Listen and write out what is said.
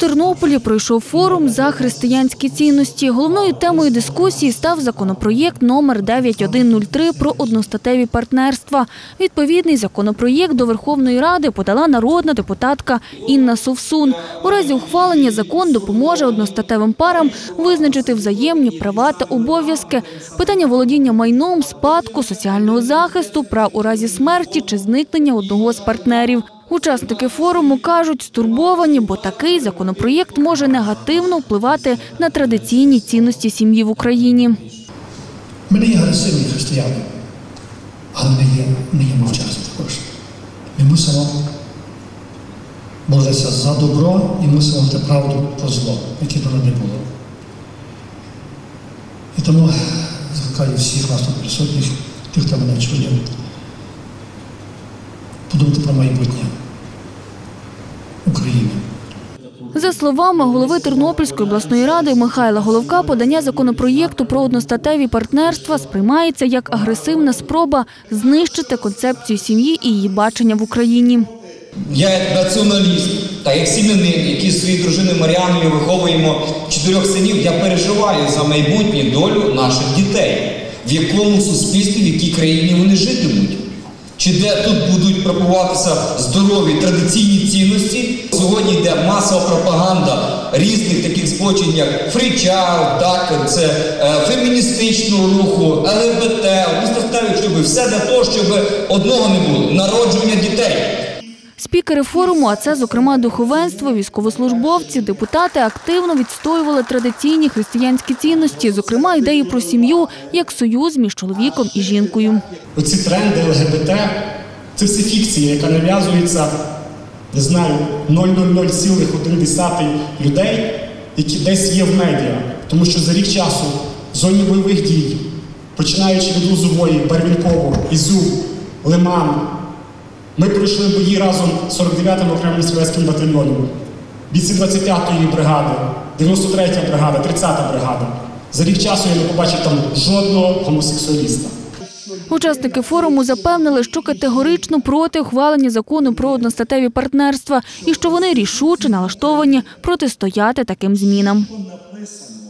Тернополі пройшов форум за християнські цінності. Головною темою дискусії став законопроєкт номер 9103 про одностатеві партнерства. Відповідний законопроєкт до Верховної Ради подала народна депутатка Інна Совсун. У разі ухвалення закон допоможе одностатевим парам визначити взаємні права та обов'язки, питання володіння майном, спадку, соціального захисту, прав у разі смерті чи зникнення одного з партнерів. Учасники форуму кажуть, стурбовані, бо такий законопроєкт може негативно впливати на традиційні цінності сім'ї в Україні. Ми не є агресивні християни, але ми є, ми є мовчазні також. Ми мусимо боротися за добро і мусимо говорити правду про зло, яке воно не було. І тому закликаю всіх вас тут присутніх, тих, хто мене чує, майбутнє України. За словами голови Тернопільської обласної ради Михайла Головка, подання законопроєкту про одностатеві партнерства сприймається як агресивна спроба знищити концепцію сім'ї і її бачення в Україні. Я як націоналіст та як сім'янин, який з своєю дружиною Маріаною виховуємо чотирьох синів, я переживаю за майбутню долю наших дітей, в якому суспільстві, в якій країні вони житимуть. Чи де тут будуть пропагуватися здорові традиційні цінності? Сьогодні йде масова пропаганда різних таких збочень, як фрічар, дакен, це е, феміністичного руху, ЛГБТ, одностатевих шлюбів, все для того, щоб одного не було народження дітей. Спікери форуму, а це, зокрема, духовенство, військовослужбовці, депутати активно відстоювали традиційні християнські цінності, зокрема ідеї про сім'ю як союз між чоловіком і жінкою. Оці тренди ЛГБТ це все фікція, яка нав'язується, не знаю, 0,00,1 людей, які десь є в медіа. Тому що за рік часу в зоні бойових дій, починаючи від Лузової, Барвінково, Ізюм, Лиман, ми пройшли бої разом з 49-м окремим стрілецьким батальйоном, бійці 25-ї бригади, 93-я бригада, 30-та бригада. За рік часу я не побачив там жодного гомосексуаліста. Учасники форуму запевнили, що категорично проти ухвалення закону про одностатеві партнерства і що вони рішуче налаштовані протистояти таким змінам. написано.